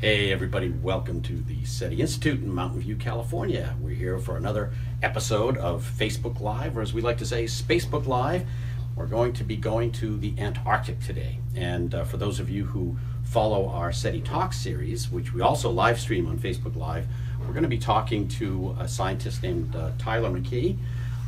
Hey, everybody, welcome to the SETI Institute in Mountain View, California. We're here for another episode of Facebook Live, or as we like to say, Spacebook Live. We're going to be going to the Antarctic today. And uh, for those of you who follow our SETI Talk series, which we also live stream on Facebook Live, we're going to be talking to a scientist named uh, Tyler Mackey,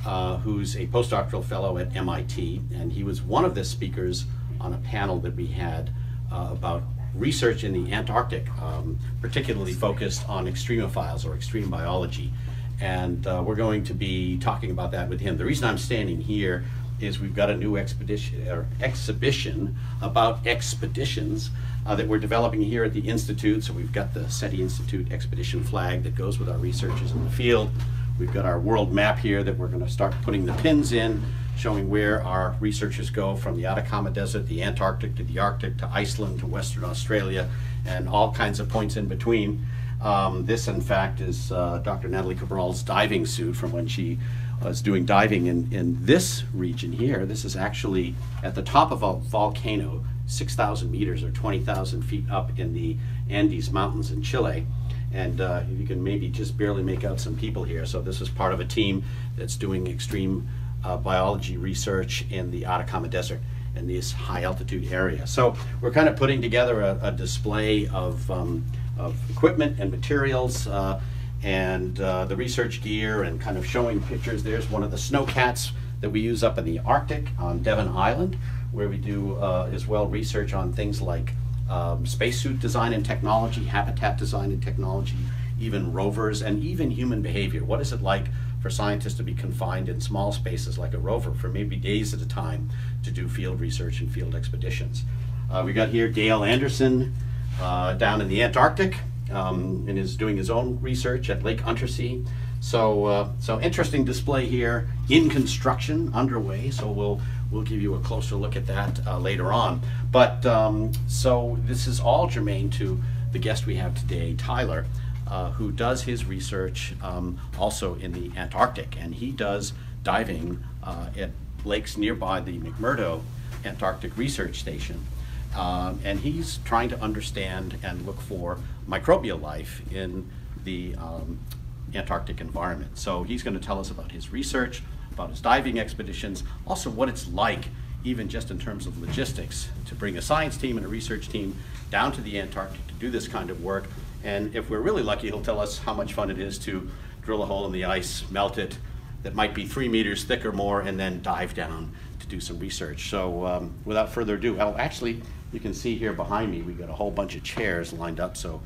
uh, who's a postdoctoral fellow at MIT. And he was one of the speakers on a panel that we had uh, about research in the Antarctic, um, particularly focused on extremophiles or extreme biology. And uh, we're going to be talking about that with him. The reason I'm standing here is we've got a new expedition or exhibition about expeditions uh, that we're developing here at the Institute. So we've got the SETI Institute expedition flag that goes with our researchers in the field. We've got our world map here that we're going to start putting the pins in showing where our researchers go from the Atacama Desert, the Antarctic to the Arctic to Iceland to Western Australia and all kinds of points in between. Um, this, in fact, is uh, Dr. Nathalie Cabrol's diving suit from when she was doing diving in, in this region here. This is actually at the top of a volcano, 6,000 meters or 20,000 feet up in the Andes Mountains in Chile. And uh, you can maybe just barely make out some people here. So this is part of a team that's doing extreme uh, biology research in the Atacama Desert in this high altitude area. So we're kind of putting together a, a display of, um, of equipment and materials uh, and uh, the research gear and kind of showing pictures. There's one of the snowcats that we use up in the Arctic on Devon Island, where we do uh, as well research on things like um, spacesuit design and technology, habitat design and technology, even rovers, and even human behavior. What is it like for scientists to be confined in small spaces like a rover for maybe days at a time to do field research and field expeditions. Uh, we got here Dale Andersen uh, down in the Antarctic um, and is doing his own research at Lake Untersee. So, uh, so interesting display here in construction underway. So we'll we'll give you a closer look at that uh, later on. But um, so this is all germane to the guest we have today, Tyler uh, who does his research um, also in the Antarctic, and he does diving uh, at lakes nearby the McMurdo Antarctic Research Station. Um, and he's trying to understand and look for microbial life in the um, Antarctic environment. So he's going to tell us about his research, about his diving expeditions, also what it's like, even just in terms of logistics, to bring a science team and a research team down to the Antarctic to do this kind of work and if we're really lucky, he'll tell us how much fun it is to drill a hole in the ice, melt it, that might be three meters thick or more, and then dive down to do some research. So um, without further ado, well, actually, you can see here behind me, we've got a whole bunch of chairs lined up. So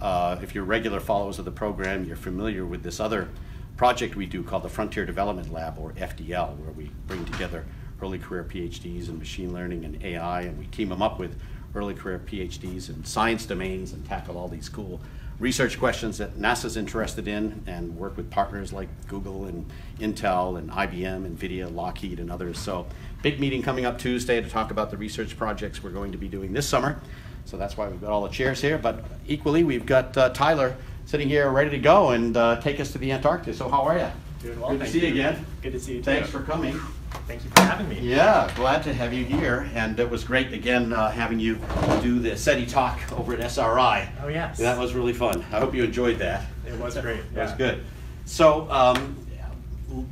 uh, if you're regular followers of the program, you're familiar with this other project we do called the Frontier Development Lab, or FDL, where we bring together early career PhDs in machine learning and AI, and we team them up with early career PhDs in science domains and tackle all these cool research questions that NASA's interested in and work with partners like Google and Intel and IBM, NVIDIA, Lockheed, and others. So big meeting coming up Tuesday to talk about the research projects we're going to be doing this summer. So that's why we've got all the chairs here. But equally, we've got uh, Tyler sitting here ready to go and uh, take us to the Antarctic. So how are you? Doing well. Good to see you again. Good to see you. Thanks too. for coming. Thank you for having me. Yeah, glad to have you here, and it was great again uh, having you do the SETI talk over at SRI. Oh yes. That was really fun. I hope you enjoyed that. It was great. It was good. So, um,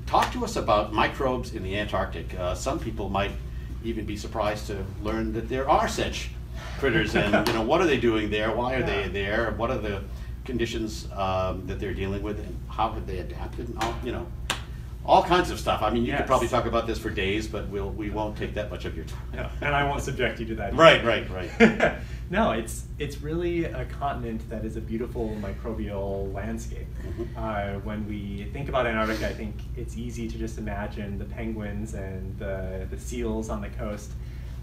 talk to us about microbes in the Antarctic. Uh, some people might even be surprised to learn that there are such critters, and you know what are they doing there? Why are Yeah. they there? What are the conditions um, that they're dealing with, and how have they adapted? And all, you know, all kinds of stuff. I mean, you could probably talk about this for days, but we'll we won't take that much of your time. No, and I won't subject you to that. Right, right, right. no, it's it's really a continent that is a beautiful microbial landscape. Mhm. Uh, when we think about Antarctica, I think it's easy to just imagine the penguins and the, the seals on the coast.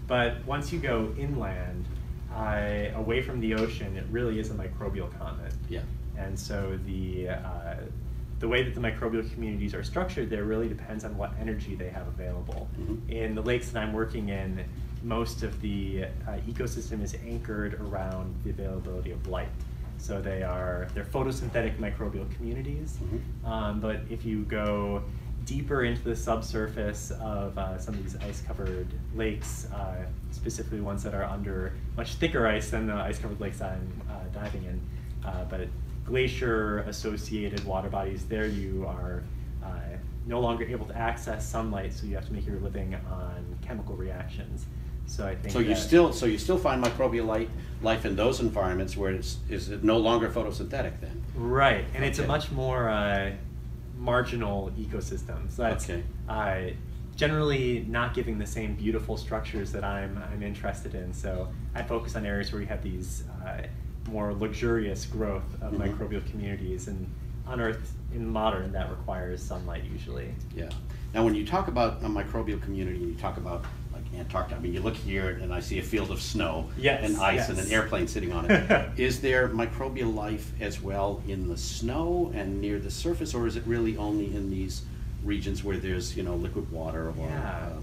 But once you go inland, uh, away from the ocean, it really is a microbial continent. Yeah. And so the uh, the way that the microbial communities are structured there really depends on what energy they have available. Mhm. In the lakes that I'm working in, most of the uh, ecosystem is anchored around the availability of light. So they are they're photosynthetic microbial communities. Mhm. Um, but if you go deeper into the subsurface of uh, some of these ice-covered lakes, uh, specifically ones that are under much thicker ice than the ice-covered lakes I'm uh, diving in. Uh, but glacier-associated water bodies, there you are uh, no longer able to access sunlight, so you have to make your living on chemical reactions. So I think So you still, so you still find microbial life, life in those environments where it's, is it no longer photosynthetic then? Right, and it's a much more uh, marginal ecosystem. So that's Okay. uh, generally not giving the same beautiful structures that I'm I'm interested in. So I focus on areas where you have these uh, more luxurious growth of Mhm. microbial communities, and on Earth in modern that requires sunlight usually. Yeah. Now, when you talk about a microbial community, and you talk about like Antarctica. I mean, you look here and I see a field of snow Yes, and ice and an airplane sitting on it. is there microbial life as well in the snow and near the surface, or is it really only in these regions where there's you know liquid water or? Yeah. Um,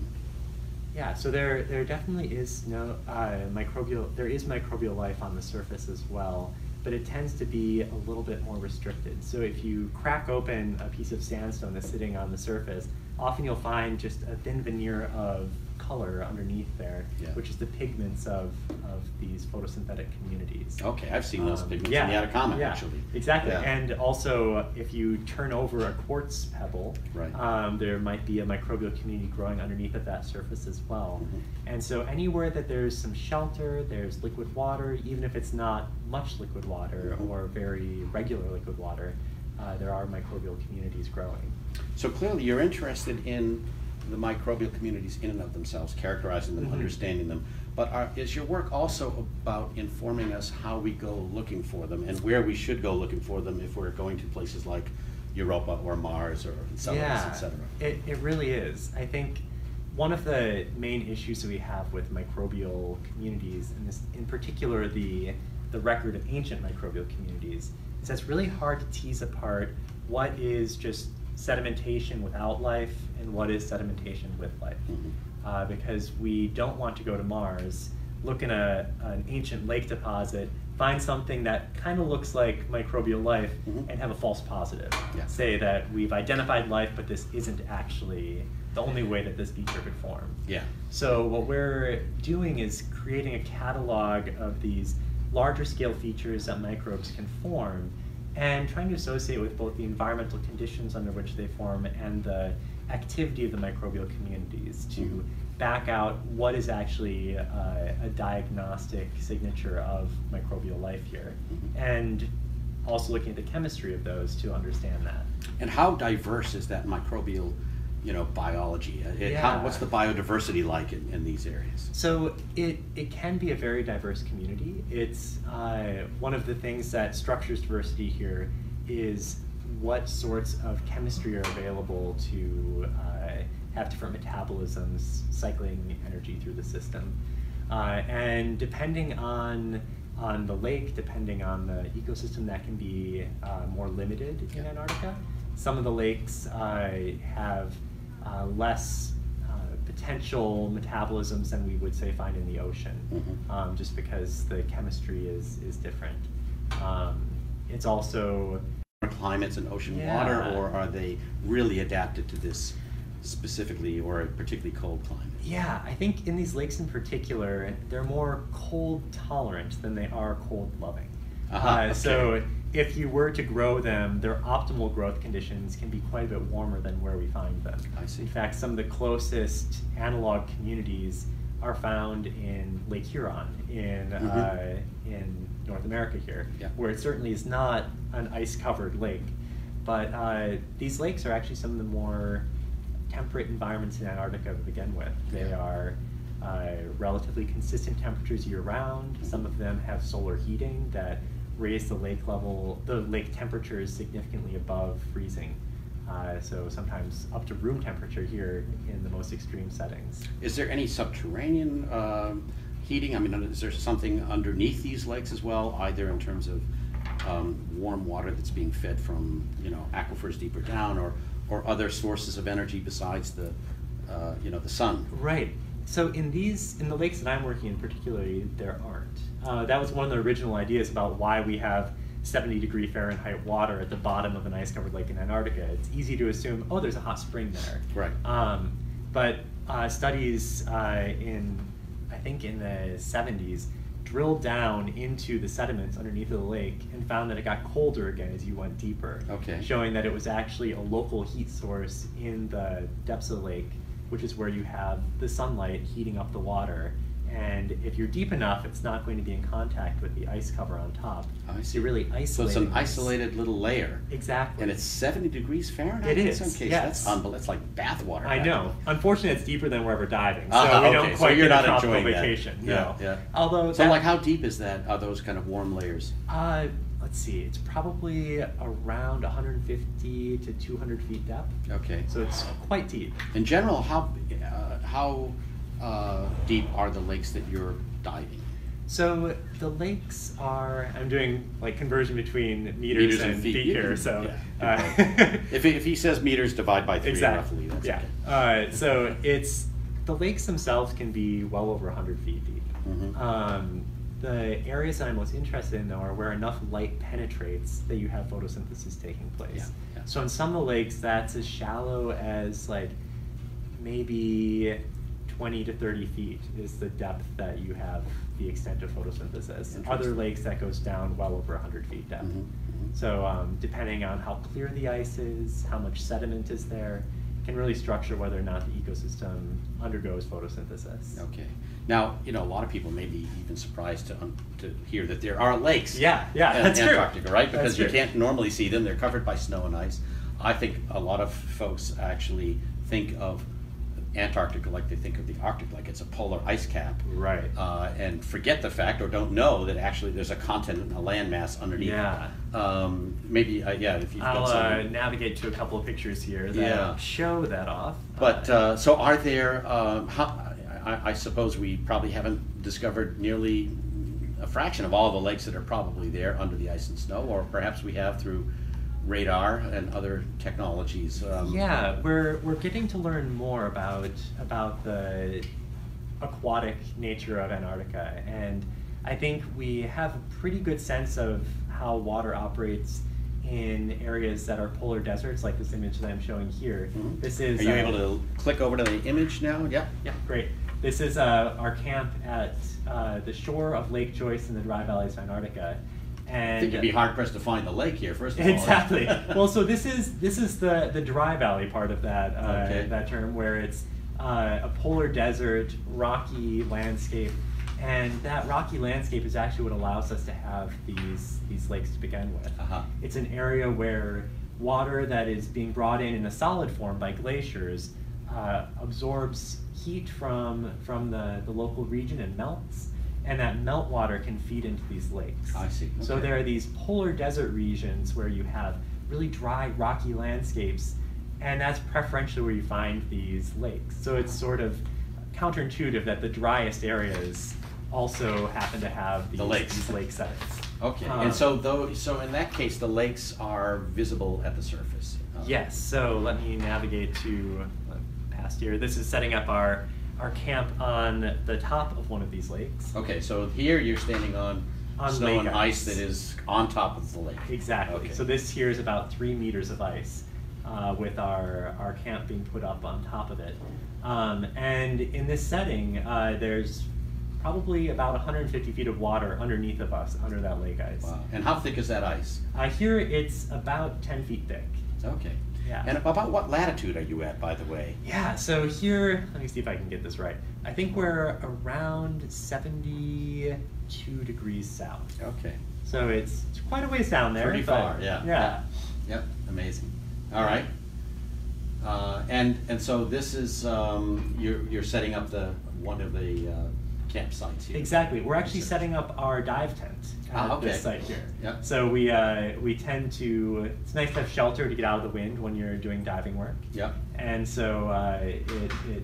Yeah, so there there definitely is no uh, microbial. There is microbial life on the surface as well, but it tends to be a little bit more restricted. So if you crack open a piece of sandstone that's sitting on the surface, often you'll find just a thin veneer of color underneath there, Yeah. which is the pigments of of these photosynthetic communities. okay, I've seen those Um, pigments yeah, in the Atacama yeah, actually. Exactly. Yeah. And also, if you turn over a quartz pebble, Right. um, there might be a microbial community growing underneath of that surface as well. Mhm. And so, anywhere that there's some shelter, there's liquid water, even if it's not much liquid water Mhm. or very regular liquid water, uh, there are microbial communities growing. So clearly, you're interested in the microbial communities in and of themselves, characterizing them, Mhm. understanding them. But are, is your work also about informing us how we go looking for them and where we should go looking for them if we're going to places like Europa or Mars or Enceladus, yeah, et cetera? It, it really is. I think one of the main issues that we have with microbial communities, and this, in particular the, the record of ancient microbial communities, is that it's really hard to tease apart what is just sedimentation without life and what is sedimentation with life. Mhm. Uh, because we don't want to go to Mars, look in a, an ancient lake deposit, find something that kind of looks like microbial life, Mhm. and have a false positive. Yeah. Say that we've identified life, but this isn't actually the only way that this feature could form. Yeah. So what we're doing is creating a catalog of these larger scale features that microbes can form and trying to associate with both the environmental conditions under which they form and the activity of the microbial communities to back out what is actually uh, a diagnostic signature of microbial life here. Mhm. And also looking at the chemistry of those to understand that. And how diverse is that microbial, you know, biology? Uh, it- how- what's the biodiversity like in, in these areas? So it, it can be a very diverse community. It's uh, one of the things that structures diversity here is what sorts of chemistry are available to uh, have different metabolisms cycling energy through the system. Uh, and depending on on the lake, depending on the ecosystem, that can be uh, more limited in Yeah. Antarctica. Some of the lakes uh, have uh, less uh, potential metabolisms than we would say find in the ocean, Mhm. um, just because the chemistry is is different. Um, it's also climates and ocean Yeah. water, or are they really adapted to this specifically or a particularly cold climate? Yeah, I think in these lakes in particular, they're more cold tolerant than they are cold loving. Uh-huh, Uh, okay. So if you were to grow them, their optimal growth conditions can be quite a bit warmer than where we find them. I see. In fact, some of the closest analog communities are found in Lake Huron in Mhm. uh, in North America here, Yeah. where it certainly is not an ice-covered lake. But uh, these lakes are actually some of the more temperate environments in Antarctica to begin with. They Yeah. are uh, relatively consistent temperatures year-round. Some of them have solar heating that raise the lake level, the lake temperature is significantly above freezing. Uh, so sometimes up to room temperature here in the most extreme settings. Is there any subterranean um, heating? I mean, is there something underneath these lakes as well, either in terms of um, warm water that's being fed from, you know, aquifers deeper down, or, or other sources of energy besides the, uh, you know, the sun? Right. So in these, in the lakes that I'm working in particularly, there aren't. Uh, that was one of the original ideas about why we have 70 degree Fahrenheit water at the bottom of an ice covered lake in Antarctica, it's easy to assume, oh, there's a hot spring there. Right. Um, but uh, studies uh, in, I think in the 70s, drilled down into the sediments underneath the lake and found that it got colder again as you went deeper. Okay. Showing that it was actually a local heat source in the depths of the lake, which is where you have the sunlight heating up the water. And if you're deep enough, it's not going to be in contact with the ice cover on top. I So see. you're really So isolating. it's an isolated little layer. Exactly. And it's 70 degrees Fahrenheit It in is, some cases. yes. That's unbelievable. That's like bathwater. I know. Unfortunately, it's deeper than we're ever diving, so Uh-huh, we okay, don't so quite you're get not a tropical enjoying that. vacation. Yeah, yeah. Although, So that- like how deep is that, are those kind of warm layers? Uh, let's see. It's probably around 150 to 200 feet depth, Okay. so it's quite deep. In general, how, uh, how uh, deep are the lakes that you're diving? So the lakes are. I'm doing like conversion between meters, Meters and and feet. feet, here. So. yeah, uh, If, he- if he says meters, divide by three exactly. roughly. That's yeah. okay. Uh, so it's the lakes themselves can be well over 100 feet deep. Mhm. Um, the areas that I'm most interested in, though, are where enough light penetrates that you have photosynthesis taking place. Yeah, yeah. So in some of the lakes, that's as shallow as like maybe 20 to 30 feet is the depth that you have the extent of photosynthesis. Other lakes that goes down well over 100 feet depth. Mhm, mhm. So um, depending on how clear the ice is, how much sediment is there, can really structure whether or not the ecosystem undergoes photosynthesis. Okay. Now, you know, a lot of people may be even surprised to, to hear that there are lakes. Yeah, yeah, in that's true. Antarctica, right? That's Because you true. can't normally see them. They're covered by snow and ice. I think a lot of folks actually think of Antarctica like they think of the Arctic, like it's a polar ice cap. Right. Uh, and forget the fact or don't know that actually there's a continent, a landmass underneath. Yeah. Um, maybe, uh, yeah, if you've got I'll uh, navigate to a couple of pictures here that Yeah. show that off. But uh, so are there? Um, how, I, I suppose we probably haven't discovered nearly a fraction of all the lakes that are probably there under the ice and snow, or perhaps we have through radar and other technologies. Um, yeah, we're we're getting to learn more about about the aquatic nature of Antarctica, and I think we have a pretty good sense of how water operates in areas that are polar deserts, like this image that I'm showing here. Mhm. This is. Are you uh, able to click over to the image now? Yeah. Yeah, great. This is uh, our camp at uh, the shore of Lake Joyce in the Dry Valleys of Antarctica. And I think you'd be hard pressed to find the lake here. First of all. Exactly. well, so this is this is the the dry valley part of that uh, Okay. that term, where it's uh, a polar desert, rocky landscape, and that rocky landscape is actually what allows us to have these these lakes to begin with. Uh-huh. It's an area where water that is being brought in in a solid form by glaciers uh, absorbs heat from from the, the local region and melts, and that meltwater can feed into these lakes. I see. So there are these polar desert regions where you have really dry, rocky landscapes, and that's preferentially where you find these lakes. So it's sort of counterintuitive that the driest areas also happen to have these, The lakes. these lake settings. Okay. Um, and so though, so in that case, the lakes are visible at the surface. Uh, Yes, so let me navigate to past here. This is setting up our, our camp on the top of one of these lakes. Okay, so here you're standing on, On snow lake and ice ice. that is on top of the lake. Exactly. Okay. So this here is about three meters of ice, uh, with our, our camp being put up on top of it. Um, and in this setting, uh, there's probably about 150 feet of water underneath of us, under that lake ice. Wow. And how thick is that ice? Uh, here it's about 10 feet thick. Okay. Yeah. And about what latitude are you at, by the way? Yeah, so here, let me see if I can get this right. I think we're around 72 degrees south. Okay. So it's, it's quite a ways down there. Pretty far, yeah. Yeah. Yep. Amazing. All right. Uh, and and so this is um, you're you're setting up the one of the uh, campsites here. Exactly. We're actually Research. setting up our dive tent at Ah, okay. this site here. Yep. So we uh, we tend to. It's nice to have shelter to get out of the wind when you're doing diving work. Yep. And so uh, it it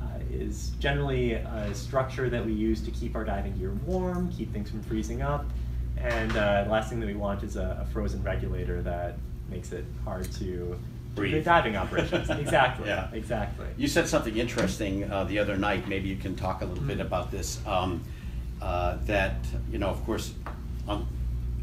uh, is generally a structure that we use to keep our diving gear warm, keep things from freezing up, and uh, the last thing that we want is a, a frozen regulator that makes it hard to Breathe. diving operations. exactly. Yeah. Exactly. You said something interesting uh, the other night. Maybe you can talk a little bit Mhm. about this. Um, uh, that you know, of course, on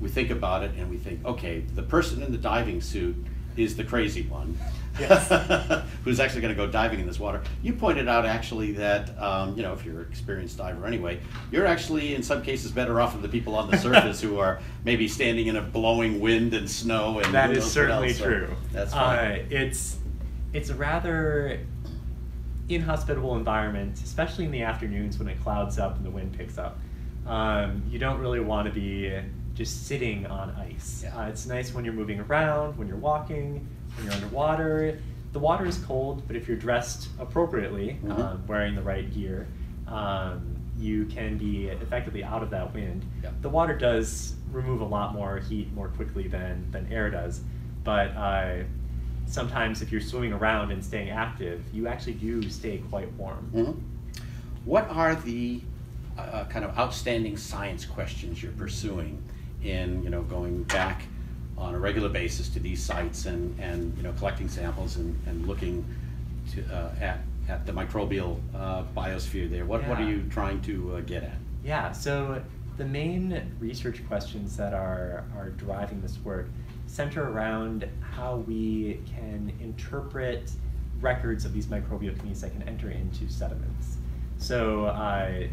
we think about it and we think, okay, the person in the diving suit is the crazy one. Yes. who's actually going to go diving in this water. You pointed out actually that um, you know if you're an experienced diver anyway, you're actually in some cases better off than the people on the surface who are maybe standing in a blowing wind and snow and That is certainly. So true. that's Uh, it's it's a rather inhospitable environment, especially in the afternoons when it clouds up and the wind picks up. Um, you don't really want to be just sitting on ice. Yeah. Uh, it's nice when you're moving around, when you're walking, when you're underwater. The water is cold, but if you're dressed appropriately, Mhm. um, wearing the right gear, um, you can be effectively out of that wind. Yeah. The water does remove a lot more heat more quickly than, than air does, but uh, sometimes if you're swimming around and staying active, you actually do stay quite warm. Mhm. What are the uh, kind of outstanding science questions you're pursuing in you know going back on a regular basis to these sites and, and you know collecting samples and, and looking to, uh, at, at the microbial uh, biosphere there? What, what are you trying to uh, get at? Yeah, so the main research questions that are, are driving this work center around how we can interpret records of these microbial communities that can enter into sediments. So, uh,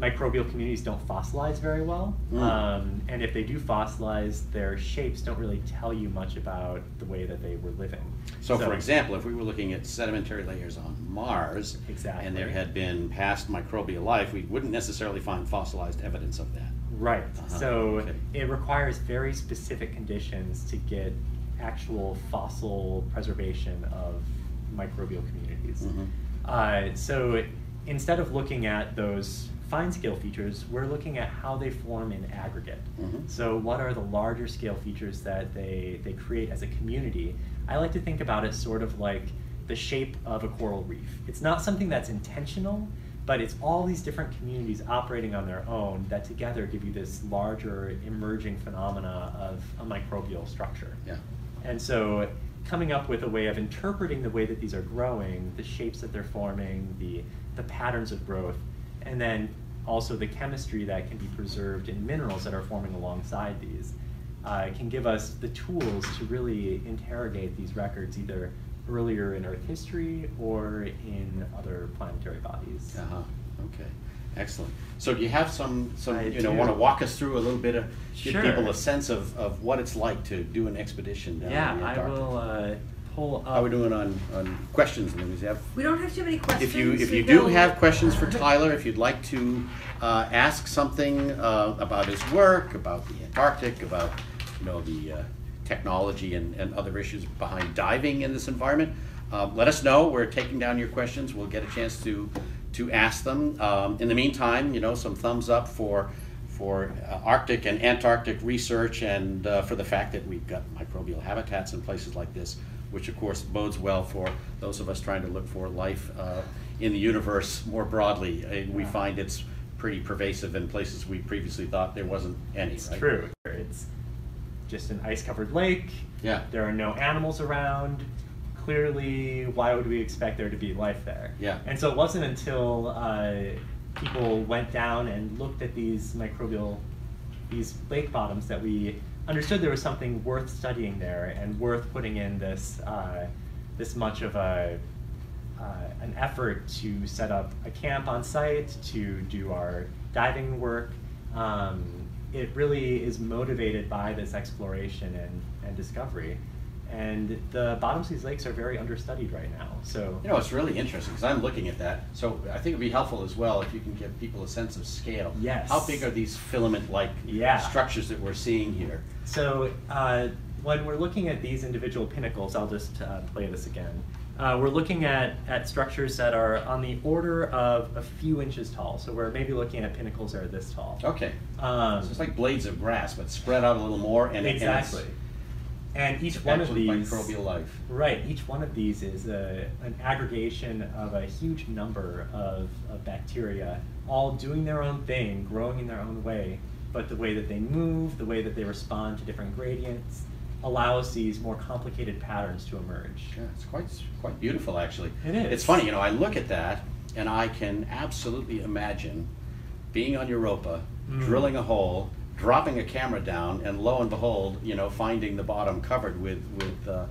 microbial communities don't fossilize very well, Mm. um, and if they do fossilize, their shapes don't really tell you much about the way that they were living. So, for example, if we were looking at sedimentary layers on Mars, Exactly. and there had been past microbial life, we wouldn't necessarily find fossilized evidence of that. Right. Uh-huh, So okay. it requires very specific conditions to get actual fossil preservation of microbial communities. Mhm. Uh, so instead of looking at those fine scale features, we're looking at how they form in aggregate. Mhm. So what are the larger scale features that they, they create as a community? I like to think about it sort of like the shape of a coral reef. It's not something that's intentional, but it's all these different communities operating on their own that together give you this larger emerging phenomena of a microbial structure. Yeah. And so coming up with a way of interpreting the way that these are growing, the shapes that they're forming, the, the patterns of growth, and then also the chemistry that can be preserved in minerals that are forming alongside these, uh, can give us the tools to really interrogate these records either earlier in Earth history or in other planetary bodies. Uh-huh, okay, excellent. So do you have some, some, I you know, do. want to walk us through a little bit of, give Sure. people a sense of, of what it's like to do an expedition down in the Yeah, I will uh, pull up. How are we doing on, on questions, Louise? Have- We don't have too many questions. If you, if We you do will- have questions for Tyler, if you'd like to uh, ask something uh, about his work, about the Antarctic, about, you know, the uh, technology and, and other issues behind diving in this environment, uh, let us know. We're taking down your questions. We'll get a chance to, to ask them. Um, In the meantime, you know, some thumbs up for, for uh, Arctic and Antarctic research and uh, for the fact that we've got microbial habitats in places like this, which of course bodes well for those of us trying to look for life uh, in the universe more broadly. Uh, We find it's pretty pervasive in places we previously thought there wasn't any, It's right? true. It's just an ice covered lake. Yeah. There are no animals around. Clearly, why would we expect there to be life there? Yeah. And so it wasn't until uh, people went down and looked at these microbial, these lake bottoms that we understood there was something worth studying there and worth putting in this, uh, this much of a, uh, an effort to set up a camp on site, to do our diving work. Um, it really is motivated by this exploration and, and discovery. And the bottoms of these lakes are very understudied right now. So You know, it's really interesting because I'm looking at that. So I think it'd be helpful as well if you can give people a sense of scale. Yes. How big are these filament-like Yeah. structures that we're seeing here? So uh, when we're looking at these individual pinnacles, I'll just uh, play this again. Uh, we're looking at, at structures that are on the order of a few inches tall. So we're maybe looking at pinnacles that are this tall. Okay. Um, So it's like blades of grass, but spread out a little more and it- and it's exactly. And each one of these microbial life. Right, each one of these is a, an aggregation of a huge number of, of bacteria, all doing their own thing, growing in their own way, but the way that they move, the way that they respond to different gradients, allows these more complicated patterns to emerge. Yeah, it's quite quite beautiful actually. It is. It's funny, you know, I look at that and I can absolutely imagine being on Europa, Mm. drilling a hole, dropping a camera down, and lo and behold, you know, finding the bottom covered with with uh,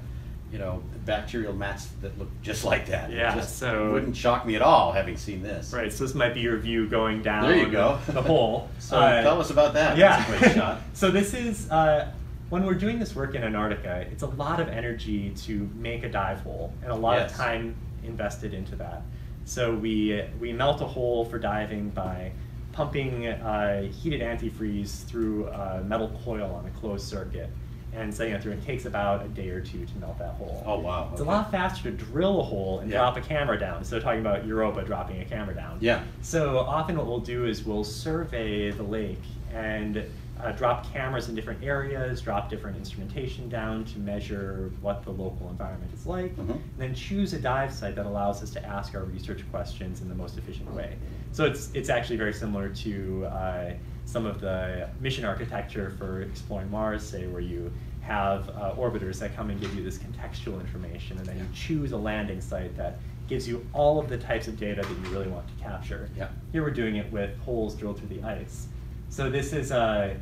you know bacterial mats that look just like that. Yeah, just so- wouldn't shock me at all having seen this. Right, so this might be your view going down There you go. the hole. So Uh, tell us about that. Yeah. That's a great shot. so this is uh, when we're doing this work in Antarctica. It's a lot of energy to make a dive hole, and a lot Yes. of time invested into that. So we we melt a hole for diving by pumping uh, heated antifreeze through a metal coil on a closed circuit and setting it through. It takes about a day or two to melt that hole. Oh wow. It's a lot faster to drill a hole and Yeah. drop a camera down. So talking about Europa dropping a camera down. Yeah. So often what we'll do is we'll survey the lake and uh, drop cameras in different areas, drop different instrumentation down to measure what the local environment is like, Mhm. and then choose a dive site that allows us to ask our research questions in the most efficient way. So it's, it's actually very similar to uh, some of the mission architecture for exploring Mars, say, where you have uh, orbiters that come and give you this contextual information, and then you choose a landing site that gives you all of the types of data that you really want to capture. Yeah. Here we're doing it with holes drilled through the ice. So this is uh,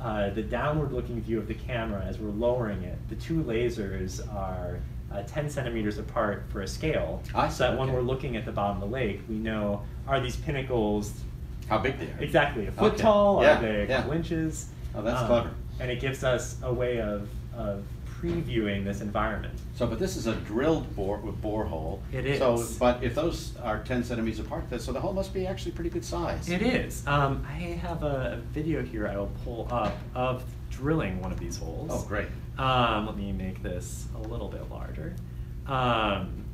uh, the downward-looking view of the camera as we're lowering it. The two lasers are uh, 10 centimeters apart for a scale, I see, so that when we're looking at the bottom of the lake, we know are these pinnacles How big they are. exactly a foot Okay. tall? Yeah, Are they a yeah. couple inches? Oh, that's Um, clever. And it gives us a way of, of previewing this environment. So, but this is a drilled bore with borehole. It is. So, but if those are ten centimeters apart, so the hole must be actually pretty good size. It is. Um, I have a, a video here I will pull up of drilling one of these holes. Oh, great. Um, let me make this a little bit larger. Um,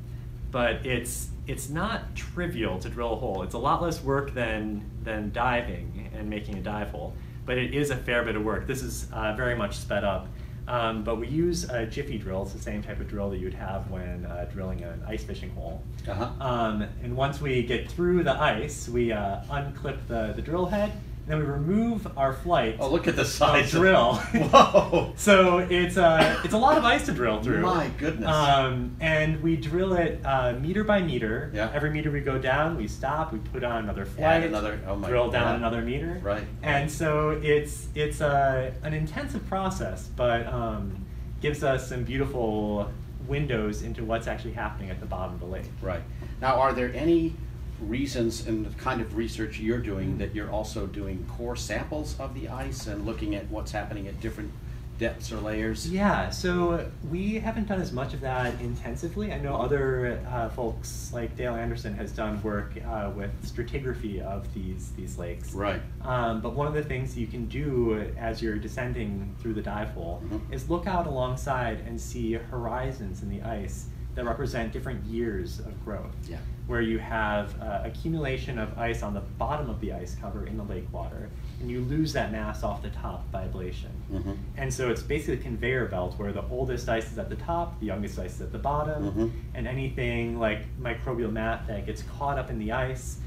but it's it's not trivial to drill a hole. It's a lot less work than than diving and making a dive hole, but it is a fair bit of work. This is uh, very much sped up. Um, but we use a jiffy drill. It's the same type of drill that you'd have when uh, drilling an ice fishing hole. Uh-huh. Um, and once we get through the ice, we uh, unclip the, the drill head, then we remove our flight. Oh, look at the size. of- drill. Whoa. So it's uh, it's a lot of ice to drill through. My goodness. Um, and we drill it uh, meter by meter. Yeah. Every meter we go down, we stop. We put on another Add flight. another- oh my- drill down another meter. Right. And so it's it's uh, an intensive process, but um, gives us some beautiful windows into what's actually happening at the bottom of the lake. Right. Now, are there any reasons and the kind of research you're doing that you're also doing core samples of the ice and looking at what's happening at different depths or layers? Yeah, so we haven't done as much of that intensively. I know other uh, folks like Dale Andersen has done work uh, with stratigraphy of these these lakes. Right. Um, but one of the things you can do as you're descending through the dive hole Mhm. is look out alongside and see horizons in the ice that represent different years of growth. Yeah. Where you have uh, accumulation of ice on the bottom of the ice cover in the lake water, and you lose that mass off the top by ablation. Mhm. And so it's basically a conveyor belt where the oldest ice is at the top, the youngest ice is at the bottom, Mhm. and anything like microbial mat that gets caught up in the ice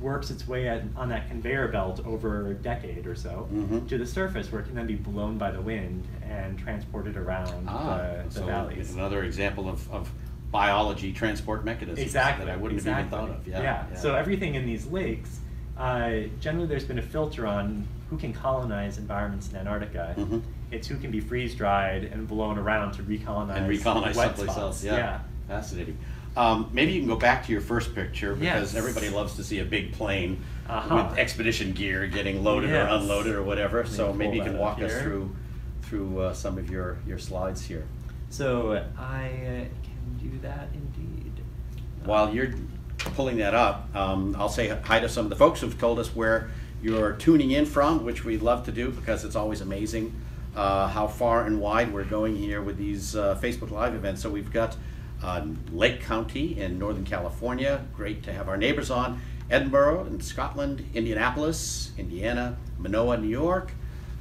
works its way at, on that conveyor belt over a decade or so Mhm. to the surface where it can then be blown by the wind and transported around Ah, the, the so valleys. another example of, of biology transport mechanisms Exactly. that I wouldn't exactly. have even thought of. Yeah. Yeah. So everything in these lakes, uh, generally there's been a filter on who can colonize environments in Antarctica. Mm -hmm. It's who can be freeze dried and blown around to recolonize and recolonize wet someplace spots. else. Yeah. Fascinating. Um, maybe you can go back to your first picture because Yes. everybody loves to see a big plane Uh-huh. with expedition gear getting loaded Yes. or unloaded or whatever. So maybe you can walk us through through uh, some of your, your slides here. So I uh, do that indeed. While you're pulling that up, um, I'll say hi to some of the folks who've told us where you're tuning in from, which we love to do because it's always amazing uh, how far and wide we're going here with these uh, Facebook Live events. So we've got uh, Lake County in Northern California. Great to have our neighbors on. Edinburgh in Scotland, Indianapolis, Indiana, Minoa, New York,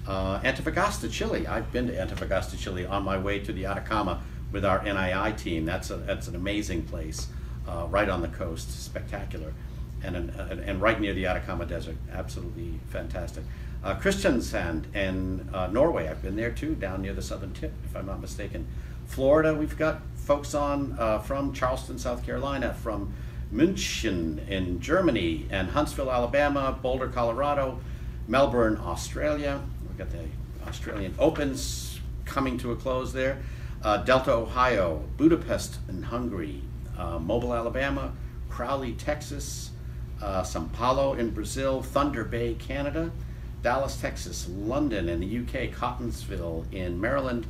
uh, Antofagasta, Chile. I've been to Antofagasta, Chile on my way to the Atacama with our NII team. That's, a, that's an amazing place, uh, right on the coast, spectacular, and, an, and, and right near the Atacama Desert. Absolutely fantastic. Uh, Kristiansand in uh, Norway, I've been there too, down near the southern tip, if I'm not mistaken. Florida, we've got folks on uh, from Charleston, South Carolina, from München in Germany, and Huntsville, Alabama, Boulder, Colorado, Melbourne, Australia. we've got the Australian Opens coming to a close there. Uh, Delta, Ohio, Budapest in Hungary, uh, Mobile, Alabama, Crowley, Texas, uh, Sao Paulo in Brazil, Thunder Bay, Canada, Dallas, Texas, London in the UK, Catonsville in Maryland,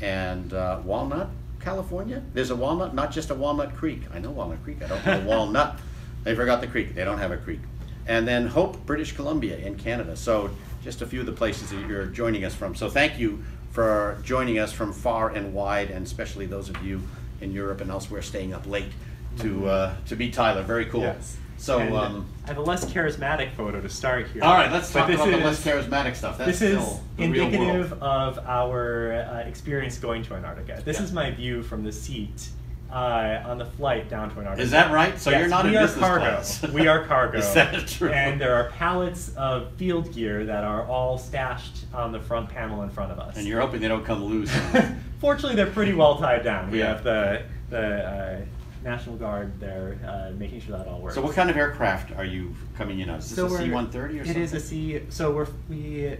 and uh, Walnut, California. There's a Walnut, not just a Walnut Creek. I know Walnut Creek. I don't know Walnut. They forgot the creek. They don't have a creek. And then Hope, British Columbia in Canada. So just a few of the places that you're joining us from. So thank you for joining us from far and wide, and especially those of you in Europe and elsewhere staying up late to uh, to meet Tyler. Very cool. Yes. So. And Um, I have a less charismatic photo to start here. all right, let's talk about the less charismatic stuff. That's this is still indicative of our uh, experience going to Antarctica. This Yeah. is my view from the seat uh, on the flight down to Antarctica. Is that right? So Yes, you're not we in are business cargo. class. we are cargo. Is that true? And there are pallets of field gear that are all stashed on the front panel in front of us. And you're hoping they don't come loose. Fortunately, they're pretty well tied down. We Yeah. have the the uh, National Guard there uh, making sure that all works. so what kind of aircraft are you coming in on? Is this a we're- C-130 or something? It is a C. So we're we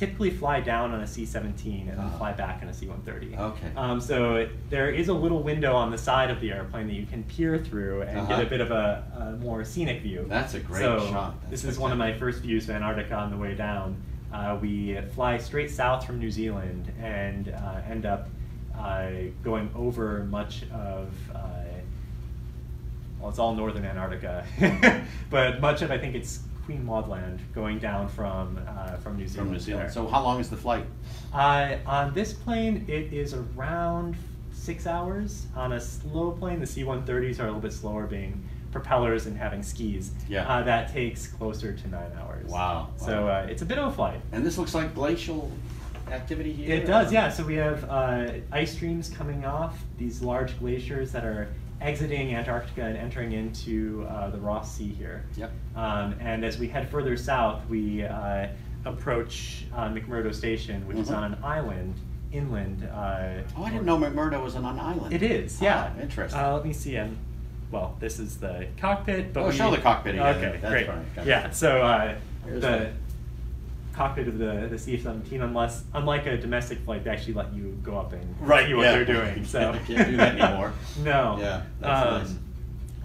typically fly down on a C-17 and then Uh-huh. fly back on a C-130. Okay. Um, so it, there is a little window on the side of the airplane that you can peer through and Uh-huh. get a bit of a, a more scenic view. That's a great so shot. That's this is one of my first views of Antarctica on the way down. Uh, we fly straight south from New Zealand and uh, end up uh, going over much of. Uh, well, it's all northern Antarctica, but much of I think it's Queen Maud Land going down from uh, from New Zealand. From New Zealand. there. So how long is the flight? Uh, on this plane, it is around six hours. On a slow plane, the C-130s are a little bit slower, being propellers and having skis. Yeah. Uh, that takes closer to nine hours. Wow, So wow. uh, it's a bit of a flight. And this looks like glacial activity here? It does, yeah. So we have uh, ice streams coming off these large glaciers that are exiting Antarctica and entering into uh, the Ross Sea here. Yep. Um, and as we head further south, we uh, approach uh, McMurdo Station, which is Mhm. on an island inland. Uh, Oh, I didn't know McMurdo was on an island. It is, yeah. Ah, interesting. Uh, let me see. Um, well, this is the cockpit. But Oh, we- show the cockpit again. Okay, That's great. fine. Yeah. So uh, the- cockpit of the the C-17, unless unlike a domestic flight, they actually let you go up and Right, see what yeah. they're doing. So You can't do that anymore. no. Yeah, that's Um, nice.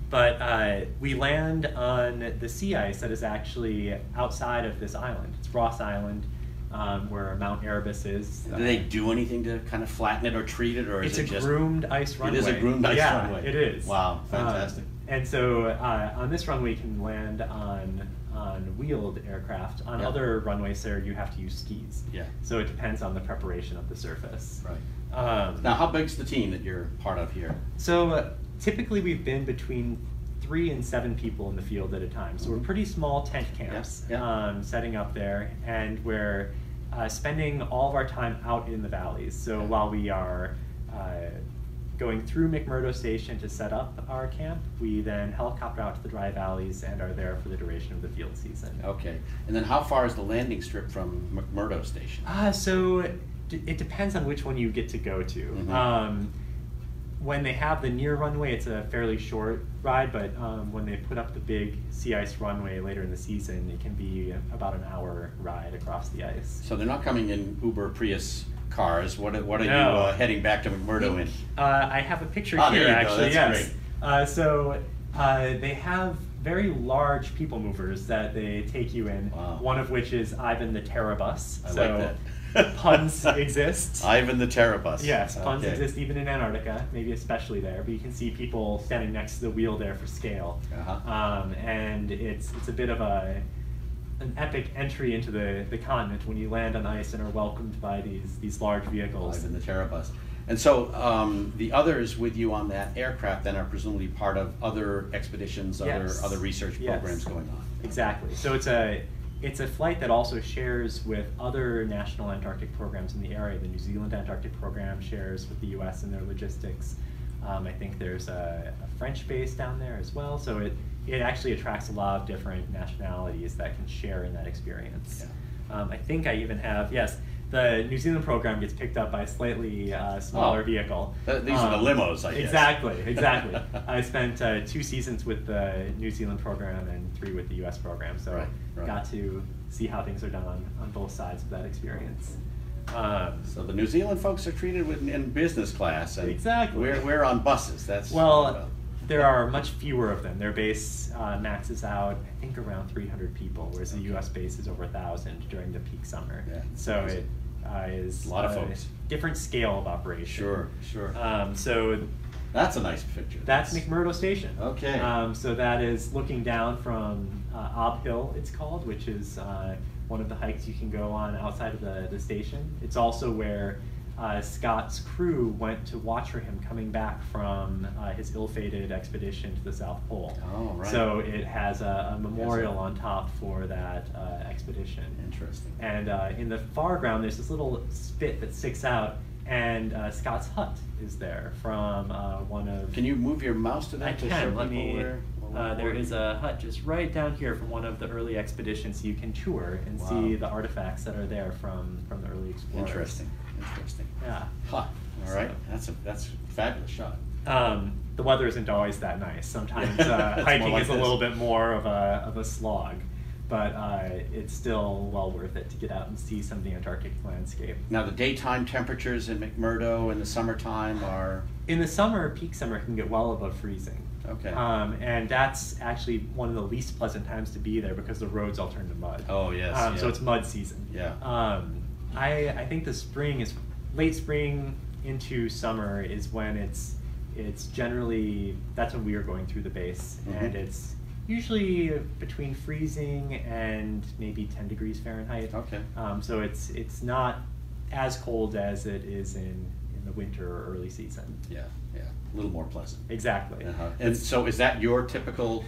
But uh, we land on the sea ice that is actually outside of this island. It's Ross Island, um, where Mount Erebus is. Do they do anything to kind of flatten it or treat it, or is It's it a just? groomed ice runway. It is a groomed ice yeah, runway. It is. Wow, Um, fantastic. and so uh, on this runway, you can land on on wheeled aircraft. On Yeah. other runways, there you have to use skis. Yeah. So it depends on the preparation of the surface. Right. Um, Now, how big's the team that you're part of here? so uh, typically we've been between three and seven people in the field at a time. So we're pretty small tent camps Yeah, yeah. Um, setting up there, and we're uh, spending all of our time out in the valleys. So while we are uh, going through McMurdo Station to set up our camp, we then helicopter out to the dry valleys and are there for the duration of the field season. Okay. And then how far is the landing strip from McMurdo Station? Uh, so d- it depends on which one you get to go to. Mhm. Um, when they have the near runway, it's a fairly short ride, but um, when they put up the big sea ice runway later in the season, it can be about an hour ride across the ice. So they're not coming in Uber Prius cars. What are, what are No. you uh, heading back to McMurdo in? Uh, I have a picture Ah, here, there you go. actually. Yes. great. Uh, so uh, they have very large people movers that they take you in. Wow. One of which is Ivan the Terrabus. I so like that. puns exist. Ivan the Terrabus. Yes, puns Okay. exist even in Antarctica, maybe especially there. But you can see people standing next to the wheel there for scale, Uh-huh. um, and it's it's a bit of a an epic entry into the, the continent when you land on ice and are welcomed by these these large vehicles. Ivan the Terrabus. And so um, the others with you on that aircraft then are presumably part of other expeditions, other Yes. other research Yes. programs going on. Exactly. So it's a it's a flight that also shares with other national Antarctic programs in the area. The New Zealand Antarctic Program shares with the U.S. in their logistics. Um, I think there's a, a French base down there as well. So it it actually attracts a lot of different nationalities that can share in that experience. Um, I think I even have yes. the New Zealand program gets picked up by a slightly uh, smaller Oh. vehicle. Th- these are the Um, limos, I guess. Exactly, exactly. I spent uh, two seasons with the New Zealand program and three with the U.S. program, so Right, right. got to see how things are done on, on both sides of that experience. Um, So the New Zealand folks are treated with, in business class, and Exactly. we're, we're on buses. That's Well, there are much fewer of them. Their base uh, maxes out, I think, around 300 people, whereas the U.S. base is over 1,000 during the peak summer. Yeah, so it uh, is A lot of folks. different scale of operation. Sure, sure. Um, so that's a nice picture. that's McMurdo Station. Okay. Um, so that is looking down from uh, Ob Hill, it's called, which is uh, one of the hikes you can go on outside of the, the station. It's also where uh, Scott's crew went to watch for him coming back from uh, his ill-fated expedition to the South Pole. Oh, right. So it has a, a memorial on top for that uh, expedition. Interesting. And uh, in the foreground, there's this little spit that sticks out, and uh, Scott's hut is there from uh, one of. Can you move your mouse to that I to show can. Let people me. where? where Uh, there is a hut just right down here from one of the early expeditions. You can tour and see the artifacts that are there from from the early explorers. Interesting. Interesting. Yeah. Huh. All right. So- That's a that's a fabulous shot. Um, the weather isn't always that nice. Sometimes uh, hiking like is a little bit more of a of a slog, but uh, it's still well worth it to get out and see some of the Antarctic landscape. Now the daytime temperatures in McMurdo in the summertime are In the summer, peak summer can get well above freezing. okay. Um, and that's actually one of the least pleasant times to be there because the roads all turn to mud. oh yes. Um, So it's mud season. Yeah. Um, I I think the spring is late spring into summer is when it's it's generally that's when we are going through the base and Mhm. it's usually between freezing and maybe 10 degrees Fahrenheit. Okay. Um, so it's it's not as cold as it is in in the winter or early season. Yeah. Yeah. A little more pleasant. Exactly. Uh-huh. And so is that your typical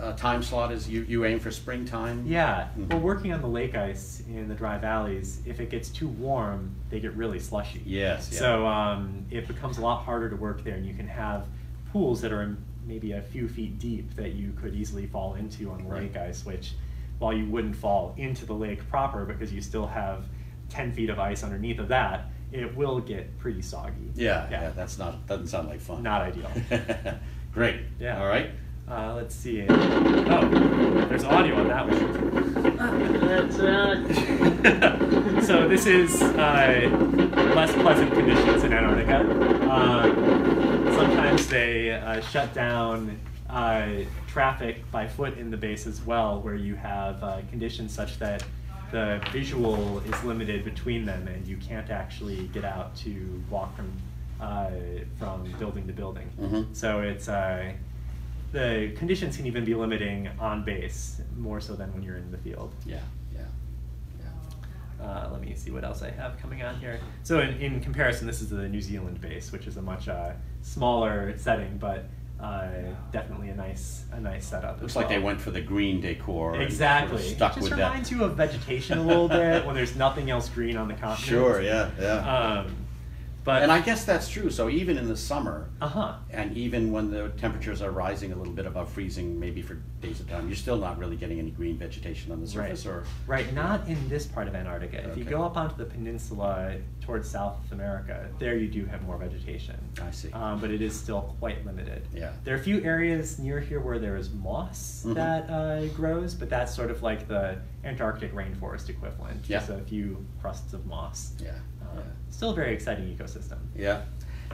uh, time slot? Is you, you aim for springtime? Yeah, Mhm. well, working on the lake ice in the dry valleys, if it gets too warm, they get really slushy. Yes. Yeah. So um, it becomes a lot harder to work there, and you can have pools that are maybe a few feet deep that you could easily fall into on the Right. lake ice, which, while you wouldn't fall into the lake proper because you still have 10 feet of ice underneath of that, it will get pretty soggy. yeah, yeah. That's not doesn't sound like fun. Not ideal. Great. Yeah. All right. Uh, let's see. Oh, there's audio on that one. That's uh, so this is uh, less pleasant conditions in Antarctica. Um, sometimes they uh, shut down uh, traffic by foot in the base as well, where you have uh, conditions such that the visual is limited between them, and you can't actually get out to walk from uh, from building to building. Mhm. So it's uh, the conditions can even be limiting on base more so than when you're in the field. Yeah. Yeah. Yeah. Uh, let me see what else I have coming on here. So in, in comparison, this is the New Zealand base, which is a much uh, smaller setting, but uh, definitely a nice a nice setup. Looks as like they went for the green decor. and sort of Exactly. Stuck it just with reminds that. you of vegetation a little bit when there's nothing else green on the continent. Sure. Yeah. Yeah. Um, but and I guess that's true. So even in the summer, uh huh. and even when the temperatures are rising a little bit above freezing, maybe for days at a time, you're still not really getting any green vegetation on the surface, or Right, not in this part of Antarctica. If you go up onto the peninsula towards South America, there you do have more vegetation. I see. Um, but it is still quite limited. Yeah. There are a few areas near here where there is moss Mhm. that uh, grows, but that's sort of like the Antarctic rainforest equivalent. Yeah. Just a few crusts of moss. yeah, Uh, yeah. Still a very exciting ecosystem. Yeah.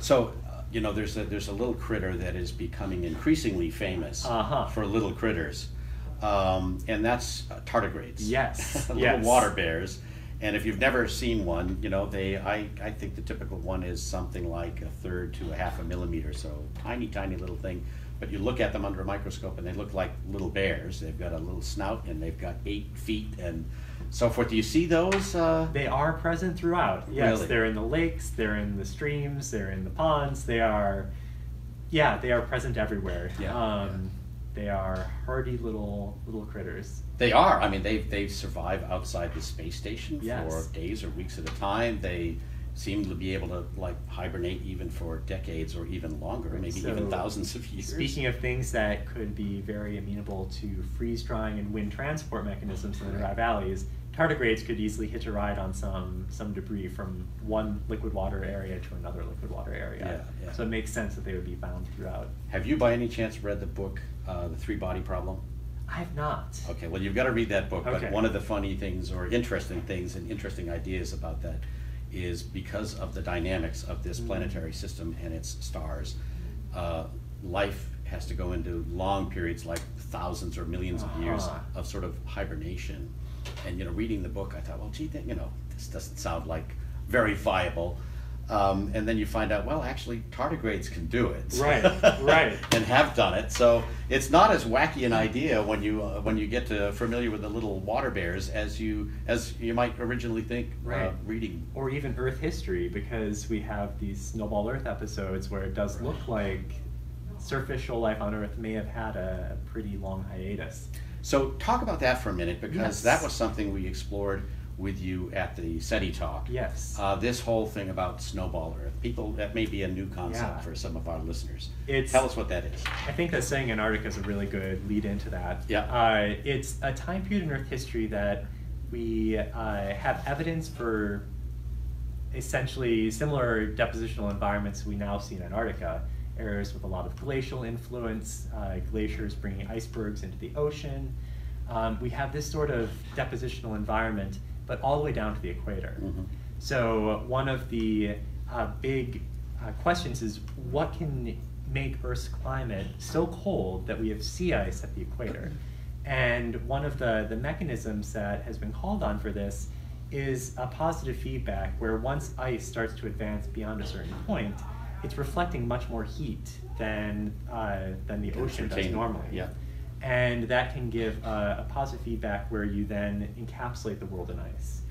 So, uh, you know, there's a, there's a little critter that is becoming increasingly famous Uh-huh. for little critters, um, and that's uh, tardigrades. Yes, little yes. water bears. And if you've never seen one, you know, they I, I think the typical one is something like a third to a half a millimeter, so tiny, tiny little thing. But you look at them under a microscope and they look like little bears. They've got a little snout and they've got eight feet and so forth. Do you see those? Uh, They are present throughout. Yes, Really? they're in the lakes, they're in the streams, they're in the ponds. They are, yeah, they are present everywhere. Yeah, Um, They are hardy little little critters. They are. I mean, they they survive outside the space station Yes. for days or weeks at a time. They seem to be able to like hibernate even for decades or even longer, maybe even thousands of years. Speaking of things that could be very amenable to freeze drying and wind transport mechanisms in the dry valleys, tardigrades could easily hitch a ride on some some debris from one liquid water area to another liquid water area. Yeah, yeah. So it makes sense that they would be found throughout. Have you by any chance read the book, uh, The Three Body Problem? I have not. Okay, well, you've got to read that book, but Okay. one of the funny things or interesting things and interesting ideas about that is because of the dynamics of this Mhm. planetary system and its stars, uh, life has to go into long periods, like thousands or millions of years Uh-huh. of sort of hibernation. And, you know, reading the book, I thought, well, gee, that- you know, this doesn't sound like very viable. Um, and then you find out, well, actually, tardigrades can do it. Right, right. and have done it. So it's not as wacky an idea when you uh, when you get to familiar with the little water bears as you as you might originally think uh, Right. reading. Or even Earth history, because we have these Snowball Earth episodes where it does look like surficial life on Earth may have had a pretty long hiatus. So talk about that for a minute because Yes. that was something we explored with you at the SETI talk. Yes. Uh, this whole thing about snowball Earth, people that may be a new concept Yeah. for some of our listeners. It's- Tell us what that is. I think that saying Antarctica is a really good lead into that. Yeah. Uh, it's a time period in Earth history that we uh, have evidence for essentially similar depositional environments we now see in Antarctica. Areas with a lot of glacial influence, uh, glaciers bringing icebergs into the ocean. Um, we have this sort of depositional environment, but all the way down to the equator. Mhm. So one of the uh, big uh, questions is what can make Earth's climate so cold that we have sea ice at the equator? And one of the, the mechanisms that has been called on for this is a positive feedback where once ice starts to advance beyond a certain point, it's reflecting much more heat than, uh, than the ocean does normally. yeah. And that can give uh, a positive feedback where you then encapsulate the world in ice.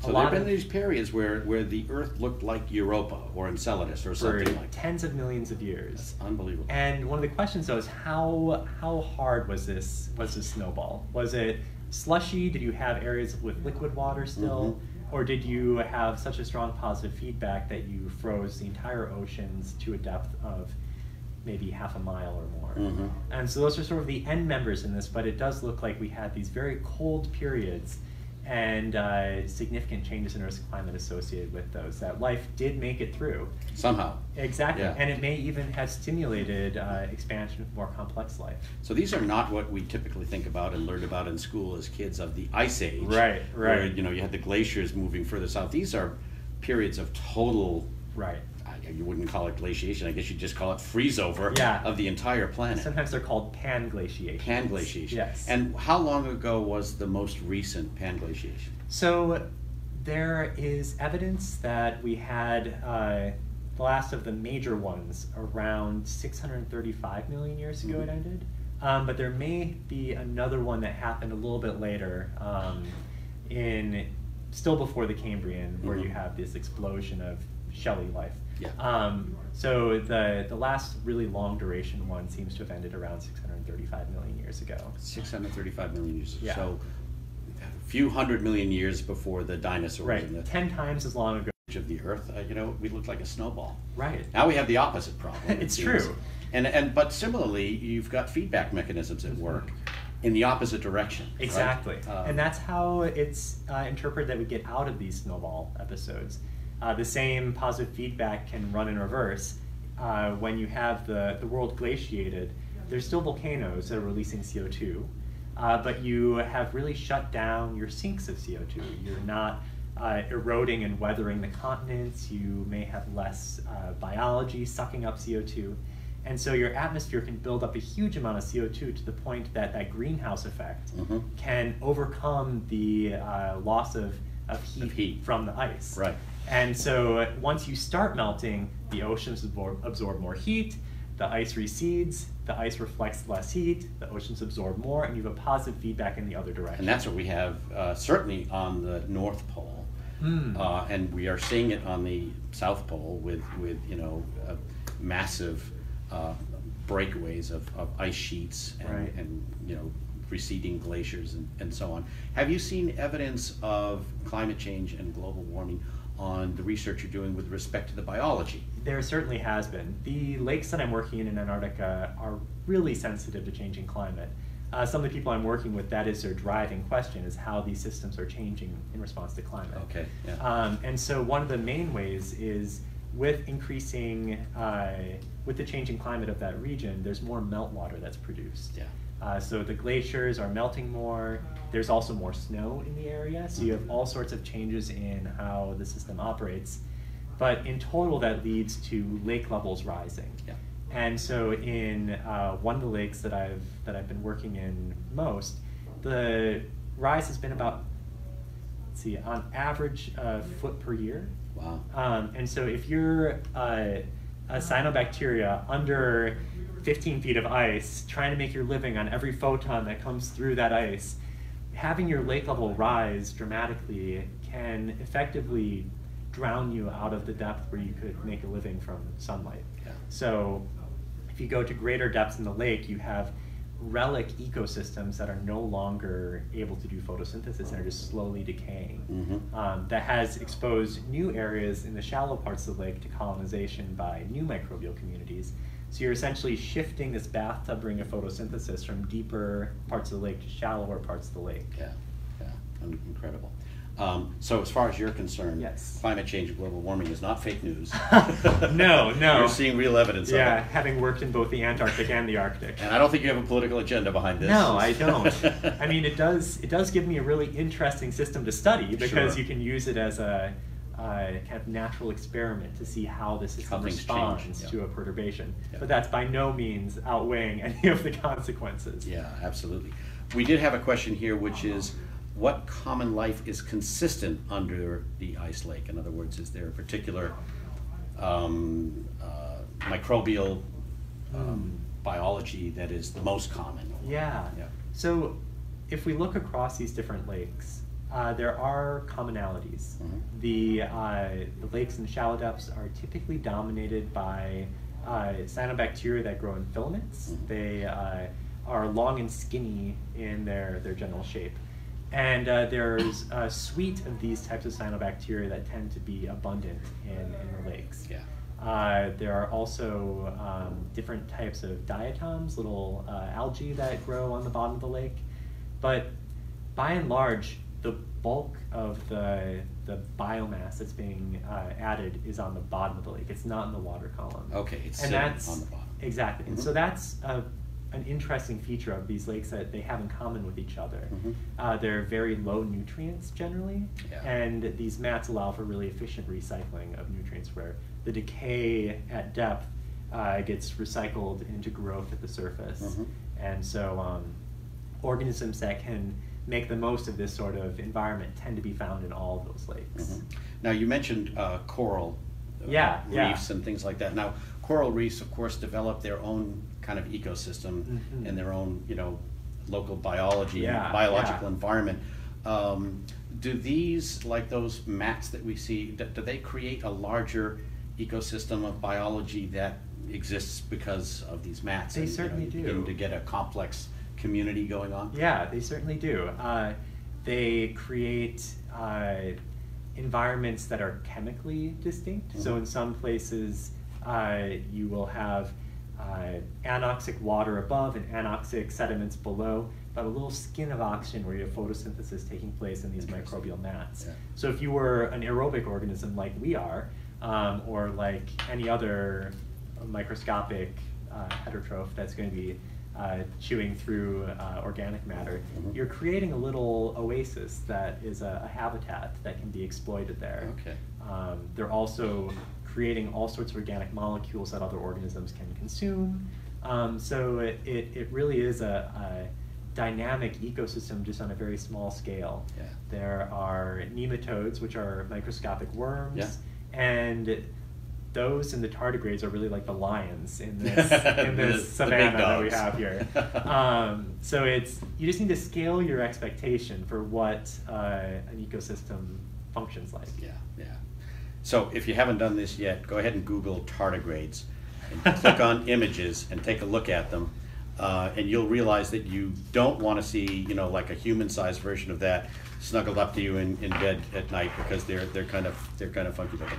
So there have been these periods where, where the Earth looked like Europa or Enceladus or something like that. tens of millions of years. It's unbelievable. And one of the questions though is how how hard was this was this snowball? Was it slushy? Did you have areas with liquid water still? Mhm. Or did you have such a strong positive feedback that you froze the entire oceans to a depth of maybe half a mile or more? Mhm. And so those are sort of the end members in this, but it does look like we had these very cold periods and uh, significant changes in Earth's climate associated with those. That life did make it through. Somehow. Exactly, Yeah. and it may even have stimulated uh, expansion of more complex life. So these are not what we typically think about and learned about in school as kids of the ice age. Right, Where, right. you know, you had the glaciers moving further south. These are periods of total, Right. You wouldn't call it glaciation, I guess you'd just call it freeze over Yeah. of the entire planet. Sometimes they're called pan glaciation. Pan glaciation. Yes. And how long ago was the most recent pan glaciation? so there is evidence that we had uh, the last of the major ones around 635 million years ago. It Mhm. ended, um, but there may be another one that happened a little bit later, um, in still before the Cambrian, where you Mhm. have this explosion of shelly life. Yeah. Um, so the the last really long duration one seems to have ended around 635 million years ago. 635 million years. Yeah. So a few hundred million years before the dinosaurs Right, and the ten times as long ago. age of the Earth, uh, you know, we looked like a snowball. Right. Now we have the opposite problem. It's seems. true. And and but similarly, you've got feedback mechanisms at work in the opposite direction. right? Exactly. Um, and that's how it's uh, interpreted that we get out of these snowball episodes. Uh, the same positive feedback can run in reverse. Uh, when you have the, the world glaciated, there's still volcanoes that are releasing CO2, uh, but you have really shut down your sinks of CO2. You're not uh, eroding and weathering the continents. You may have less uh, biology sucking up CO2. And so your atmosphere can build up a huge amount of CO2 to the point that that greenhouse effect Mhm. can overcome the uh, loss of, of, heat Of heat. from the ice. Right. And so once you start melting, the oceans absorb, absorb more heat, the ice recedes, the ice reflects less heat, the oceans absorb more, and you have a positive feedback in the other direction. And that's what we have uh, certainly on the North Pole. Hmm. Uh, and we are seeing it on the South Pole with, with you know, uh, massive uh, breakaways of, of ice sheets and, Right. and, you know, receding glaciers and, and so on. Have you seen evidence of climate change and global warming on the research you're doing with respect to the biology. There certainly has been. The lakes that I'm working in in Antarctica are really sensitive to changing climate. Uh, some of the people I'm working with, that is their driving question, is how these systems are changing in response to climate. Okay, yeah. Um, and so one of the main ways is with increasing, uh, with the changing climate of that region, there's more meltwater that's produced. Yeah. Uh, so the glaciers are melting more. There's also more snow in the area, so you have all sorts of changes in how the system operates. But in total, that leads to lake levels rising. Yeah. And so in uh, one of the lakes that I've that I've been working in most, the rise has been about let's see on average a foot per year. Wow. Um, and so if you're uh, a cyanobacteria under 15 feet of ice, trying to make your living on every photon that comes through that ice, having your lake level rise dramatically can effectively drown you out of the depth where you could make a living from sunlight. Yeah. So if you go to greater depths in the lake, you have relic ecosystems that are no longer able to do photosynthesis and are just slowly decaying. Mhm. Um, that has exposed new areas in the shallow parts of the lake to colonization by new microbial communities. So you're essentially shifting this bathtub ring of photosynthesis from deeper parts of the lake to shallower parts of the lake. Yeah, yeah, incredible. Um, so as far as you're concerned, Yes. climate change and global warming is not fake news. No, no. You're seeing real evidence Yeah, of it. having worked in both the Antarctic and the Arctic. And I don't think you have a political agenda behind this. No, I don't. I mean, it does. It does give me a really interesting system to study because Sure. you can use it as a uh, kind of natural experiment to see how the system How responds yeah. to a perturbation. Yeah. But that's by no means outweighing any of the consequences. Yeah, absolutely. We did have a question here, which is, what common life is consistent under the ice lake? In other words, is there a particular um, uh, microbial um, biology that is the most common? Yeah. Yeah. So, if we look across these different lakes, uh, there are commonalities. Mhm. The uh, the lakes in shallow depths are typically dominated by uh, cyanobacteria that grow in filaments. Mhm. They uh, are long and skinny in their their general shape. And uh, there's a suite of these types of cyanobacteria that tend to be abundant in, in the lakes. Yeah. Uh, there are also um, different types of diatoms, little uh, algae that grow on the bottom of the lake. But by and large, bulk of the, the biomass that's being uh, added is on the bottom of the lake. It's not in the water column. Okay, it's and that's on the bottom. exactly. And Mhm. so that's a, an interesting feature of these lakes that they have in common with each other. Mhm. Uh, they're very low nutrients generally, Yeah. and these mats allow for really efficient recycling of nutrients where the decay at depth uh, gets recycled into growth at the surface. Mhm. And so um, organisms that can make the most of this sort of environment tend to be found in all of those lakes. Mhm. Now, you mentioned uh, coral uh, Yeah, yeah. reefs and things like that. Now, coral reefs, of course, develop their own kind of ecosystem Mhm. and their own, you know, local biology, Yeah, biological yeah. environment. Um, do these, like those mats that we see, do, do they create a larger ecosystem of biology that exists because of these mats? They and, you know, certainly do. to get a complex community going on. Yeah, they certainly do. Uh, they create uh, environments that are chemically distinct. So Mhm. in some places, uh, you will have uh, anoxic water above and anoxic sediments below, but a little skin of oxygen where you have photosynthesis taking place in these microbial mats. Yeah. So if you were an aerobic organism like we are, um, or like any other microscopic uh, heterotroph that's going to be uh, chewing through uh, organic matter, Mhm. you're creating a little oasis that is a, a habitat that can be exploited there. Okay. Um, they're also creating all sorts of organic molecules that other organisms can consume. Um, so it, it, it really is a, a dynamic ecosystem just on a very small scale. Yeah. There are nematodes, which are microscopic worms, Yeah. and those and the tardigrades are really like the lions in this in this savannah that we have here. Um, so it's you just need to scale your expectation for what uh, an ecosystem functions like. Yeah, yeah. So if you haven't done this yet, go ahead and Google tardigrades and click on images and take a look at them. Uh, and you'll realize that you don't want to see, you know, like a human-sized version of that snuggled up to you in, in bed at night because they're they're kind of they're kind of funky looking.